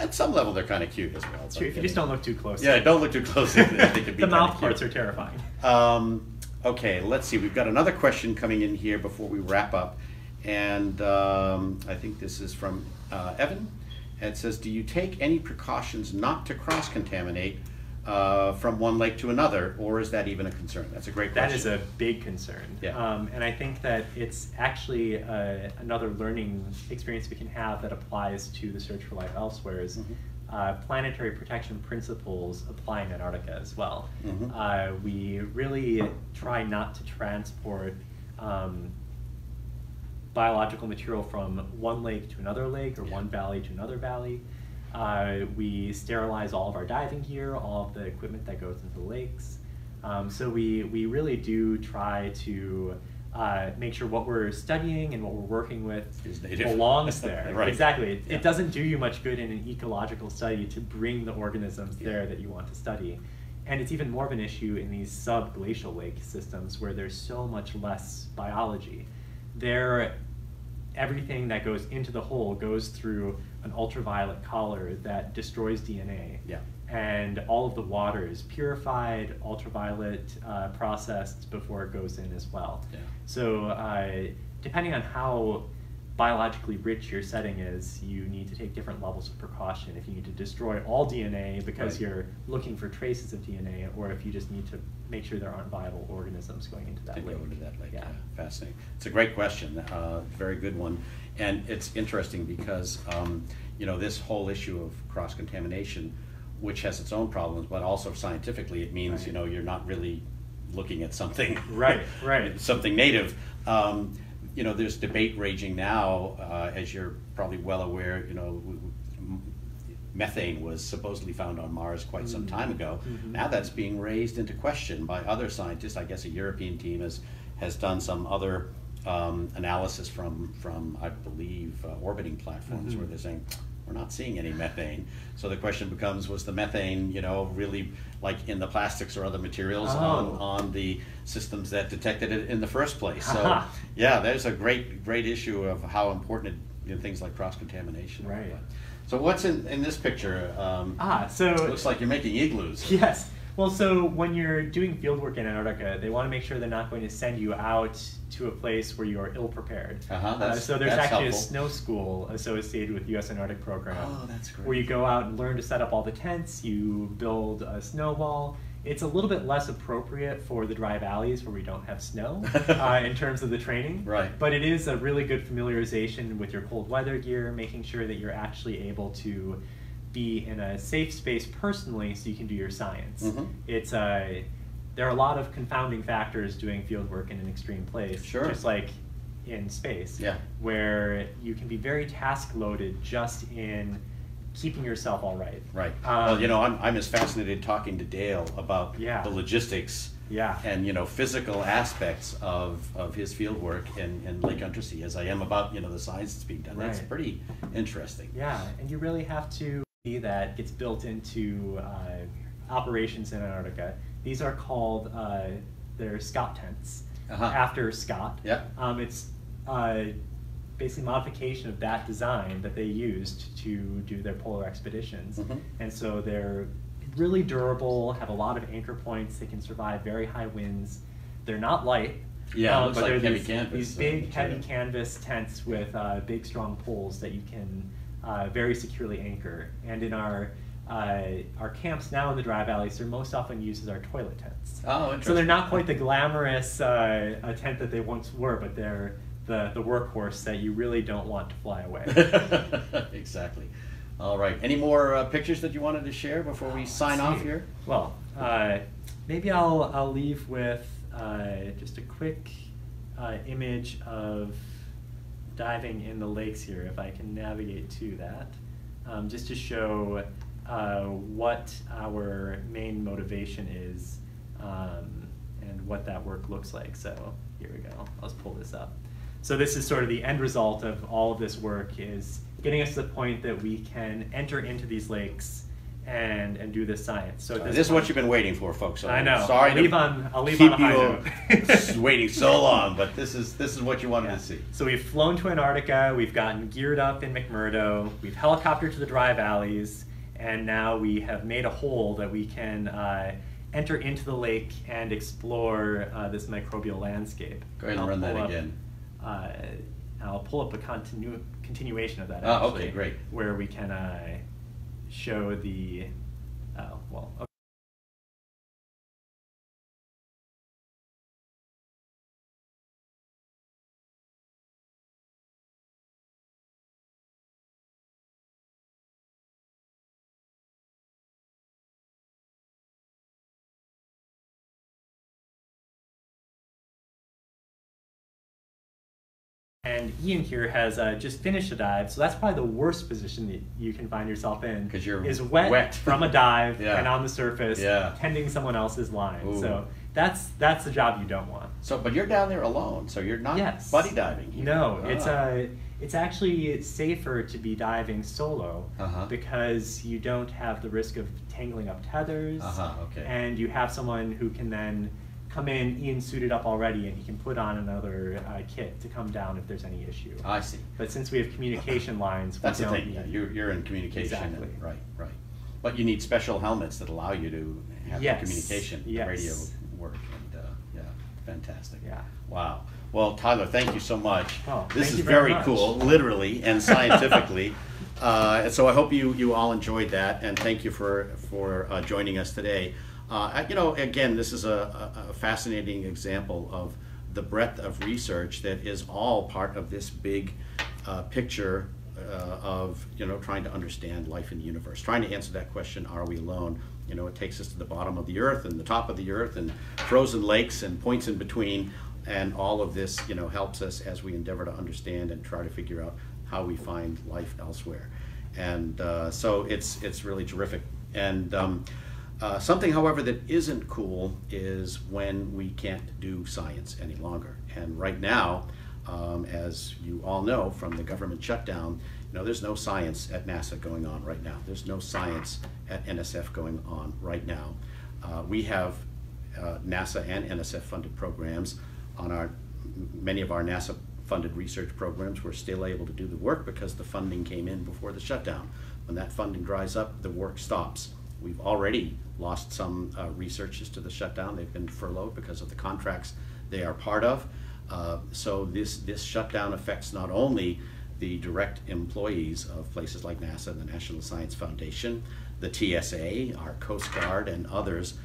At some level, they're kind of cute as well. True, if you just don't look too close. Yeah, don't look too close. Think it'd be the mouth cute. parts are terrifying. Um, okay, let's see. We've got another question coming in here before we wrap up, and um, I think this is from uh, Evan. It says, "Do you take any precautions not to cross contaminate uh, from one lake to another, or is that even a concern?" That's a great question. That is a big concern. Yeah. Um, and I think that it's actually uh, another learning experience we can have that applies to the search for life elsewhere is Mhm. uh, planetary protection principles apply in Antarctica as well. Mhm. Uh, we really try not to transport um, biological material from one lake to another lake or Yeah. one valley to another valley. Uh, we sterilize all of our diving gear, all of the equipment that goes into the lakes. Um, so we, we really do try to uh, make sure what we're studying and what we're working with Is belongs there. Right. Exactly. It, Yeah. it doesn't do you much good in an ecological study to bring the organisms Yeah. there that you want to study. And it's even more of an issue in these subglacial lake systems where there's so much less biology. There, everything that goes into the hole goes through an ultraviolet collar that destroys DNA. Yeah. And all of the water is purified, ultraviolet uh, processed before it goes in as well. Yeah. So, uh, depending on how biologically rich your setting is, you need to take different levels of precaution. If you need to destroy all DNA because Right. you're looking for traces of DNA, or if you just need to make sure there aren't viable organisms going into that to go lake. into that lake. Yeah. Yeah, fascinating. It's a great question, uh, very good one, and it's interesting because um, you know this whole issue of cross contamination, which has its own problems, but also scientifically it means Right. you know you're not really looking at something Right, right. something native. Um, you know, there's debate raging now, uh, as you're probably well aware. You know. w- w- m- Methane was supposedly found on Mars quite some Mm. time ago. Mhm. Now that's being raised into question by other scientists. I guess a European team has has done some other um, analysis from from I believe uh, orbiting platforms Mhm. where they're saying we're not seeing any methane. So the question becomes: Was the methane, you know, really like in the plastics or other materials on Oh. on the systems that detected it in the first place? So yeah, there's a great great issue of how important it, you know, things like cross contamination. are. Right. So what's in in this picture? Um, Ah, so it looks like you're making igloos. Yes. Well, so when you're doing field work in Antarctica, they want to make sure they're not going to send you out to a place where you are ill prepared. Uh-huh, that's- so there's actually helpful. a snow school associated with U.S. Antarctic Program. Oh, that's great. Where you go out and learn to set up all the tents. You build a snowball. It's a little bit less appropriate for the dry valleys where we don't have snow uh, in terms of the training. Right. But it is a really good familiarization with your cold weather gear, making sure that you're actually able to be in a safe space personally so you can do your science. Mhm. It's uh, there are a lot of confounding factors doing field work in an extreme place. Sure. Just like in space. Yeah. Where you can be very task loaded just in keeping yourself all right. Right. Um, well, you know, I'm, I'm as fascinated talking to Dale about Yeah. the logistics Yeah. and you know physical aspects of, of his field work in, in Lake Untersee as I am about you know the science that's being done. That's pretty interesting. Yeah, and you really have to that gets built into uh, operations in Antarctica. These are called uh, they're Scott tents Uh-huh. after Scott. Yeah. Um, it's uh, basically modification of that design that they used to do their polar expeditions, Mhm. and so they're really durable, have a lot of anchor points. They can survive very high winds. They're not light. Yeah, um, but like they're heavy these, canvas, These big, heavy canvas tents with uh, big, strong poles that you can uh, very securely anchor. And in our uh, our camps now in the dry valleys, they're most often used as our toilet tents. Oh, interesting. So they're not quite the glamorous uh, a tent that they once were, but they're the, the workhorse that you really don't want to fly away. exactly. All right. Any more uh, pictures that you wanted to share before we sign off here? Well, uh, maybe I'll, I'll leave with uh, just a quick uh, image of diving in the lakes here, if I can navigate to that, um, just to show uh, what our main motivation is um, and what that work looks like. So here we go. Let's pull this up. So this is sort of the end result of all of this work is getting us to the point that we can enter into these lakes and and do this science. So this, this is what you've been waiting for, folks. So I know. Sorry I'll to leave on- I'll leave keep on a high you waiting so long, but this is this is what you wanted Yeah. to see. So we've flown to Antarctica, we've gotten geared up in McMurdo, we've helicoptered to the dry valleys, and now we have made a hole that we can uh, enter into the lake and explore uh, this microbial landscape. Go ahead and I'll run that pull up, again. Uh, I'll pull up a continu- continuation of that. Ah, okay, actually, great. Where we can uh, show the. Oh well. And Ian here has uh, just finished a dive, so that's probably the worst position that you can find yourself in. Because you're is wet, wet. from a dive Yeah. and on the surface, Yeah. tending someone else's line. Ooh. So that's that's the job you don't want. So, but you're down there alone, so you're not yes. buddy diving. Here. No, it's Ah. uh, it's actually safer to be diving solo Uh-huh. because you don't have the risk of tangling up tethers. Uh-huh, okay. And you have someone who can then come in, Ian suited up already, and he can put on another uh, kit to come down if there's any issue. I see. But since we have communication lines, we That's the don't thing. need- Yeah, you're you're in communication. and- Exactly. right, right. But you need special helmets that allow you to have Yes, the communication, the yes. radio work, and uh, yeah, fantastic. Yeah. Wow. Well, Tyler, thank you so much. Oh, this thank is you very very much. cool, literally and scientifically. uh, and so I hope you you all enjoyed that, and thank you for for uh, joining us today. Uh, you know, again, this is a, a, fascinating example of the breadth of research that is all part of this big uh, picture uh, of you know trying to understand life in the universe, trying to answer that question: Are we alone? You know, it takes us to the bottom of the earth and the top of the earth and frozen lakes and points in between, and all of this you know helps us as we endeavor to understand and try to figure out how we find life elsewhere. And uh, so it's it's really terrific. And um, uh, something, however, that isn't cool is when we can't do science any longer. And right now, um, as you all know from the government shutdown, you know, there's no science at NASA going on right now. There's no science at NSF going on right now. Uh, we have uh, NASA and NSF funded programs on our many of our NASA funded research programs. We're still able to do the work because the funding came in before the shutdown. When that funding dries up, the work stops. We've already lost some uh, researchers to the shutdown. They've been furloughed because of the contracts they are part of. Uh, so this this shutdown affects not only the direct employees of places like NASA, and the National Science Foundation, the TSA, our Coast Guard, and others,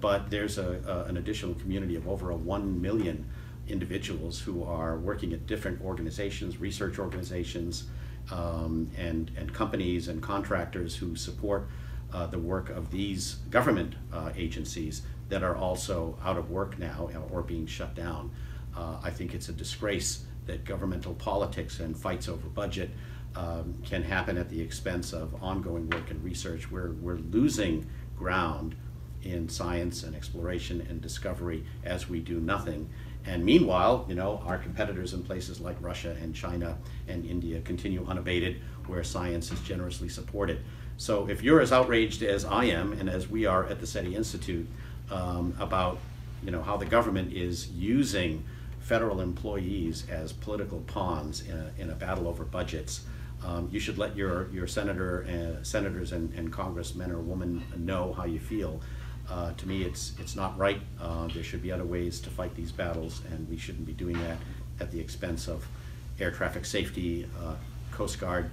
but there's a, a, an additional community of over a 1 million individuals who are working at different organizations, research organizations, um, and, and companies and contractors who support uh, the work of these government uh, agencies that are also out of work now or being shut down. Uh, I think it's a disgrace that governmental politics and fights over budget um, can happen at the expense of ongoing work and research. We're, we're losing ground in science and exploration and discovery as we do nothing. And meanwhile, you know, our competitors in places like Russia and China and India continue unabated where science is generously supported. So if you're as outraged as I am and as we are at the SETI Institute um, about, you know, how the government is using federal employees as political pawns in a, in a battle over budgets, um, you should let your, your senator, uh, senators and, and congressmen or women know how you feel. Uh, to me, it's, it's not right. Uh, there should be other ways to fight these battles, and we shouldn't be doing that at the expense of air traffic safety, uh, Coast Guard,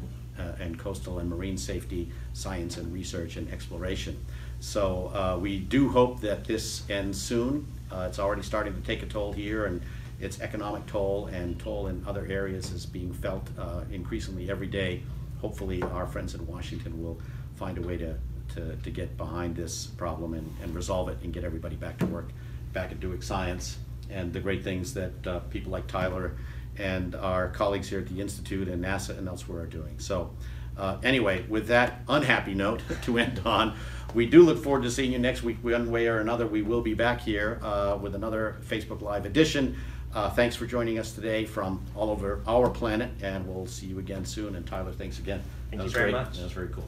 and coastal and marine safety, science and research and exploration. So uh, we do hope that this ends soon. Uh, it's already starting to take a toll here, and its economic toll and toll in other areas is being felt uh, increasingly every day. Hopefully, our friends in Washington will find a way to, to, to get behind this problem and, and resolve it and get everybody back to work, back at doing science and the great things that uh, people like Tyler and our colleagues here at the Institute and NASA and elsewhere are doing. So, uh, anyway, with that unhappy note to end on, we do look forward to seeing you next week, one way or another. We will be back here uh, with another Facebook Live edition. Uh, thanks for joining us today from all over our planet, and we'll see you again soon. And Tyler, thanks again. Thank that you very great. much. That was very cool.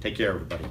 Take care, everybody.